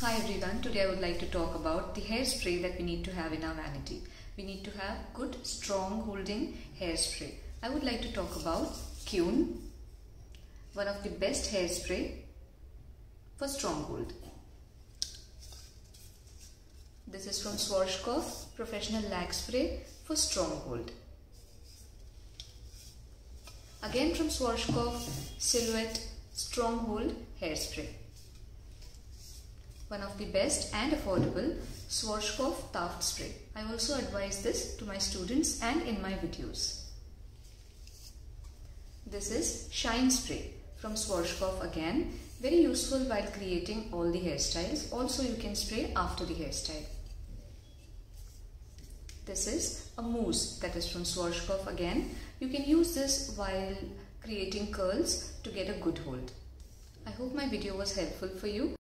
Hi everyone, today I would like to talk about the hairspray that we need to have in our vanity. We need to have good strong holding hairspray. I would like to talk about Keune, one of the best hairspray for strong hold. This is from Schwarzkopf Professional Lac Spray for strong hold. Again from Schwarzkopf Silhouette Stronghold Hairspray one of the best and affordable Schwarzkopf Taft Spray. I also advise this to my students and in my videos. This is Shine Spray from Schwarzkopf again. Very useful while creating all the hairstyles. Also you can spray after the hairstyle. This is a mousse that is from Schwarzkopf again. You can use this while creating curls to get a good hold. I hope my video was helpful for you.